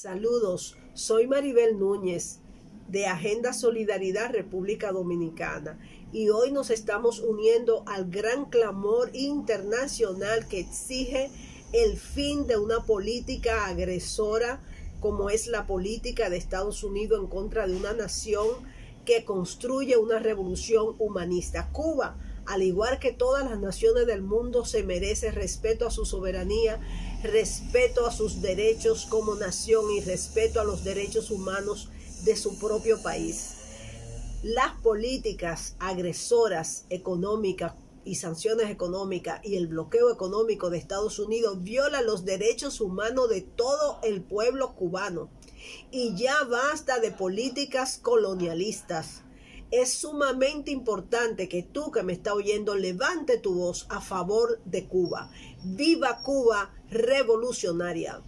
Saludos, soy Maribel Núñez de Agenda Solidaridad República Dominicana y hoy nos estamos uniendo al gran clamor internacional que exige el fin de una política agresora como es la política de Estados Unidos en contra de una nación que construye una revolución humanista. Cuba al igual que todas las naciones del mundo, se merece respeto a su soberanía, respeto a sus derechos como nación y respeto a los derechos humanos de su propio país. Las políticas agresoras económicas y sanciones económicas y el bloqueo económico de Estados Unidos violan los derechos humanos de todo el pueblo cubano. Y ya basta de políticas colonialistas es sumamente importante que tú que me está oyendo levante tu voz a favor de Cuba. Viva Cuba revolucionaria.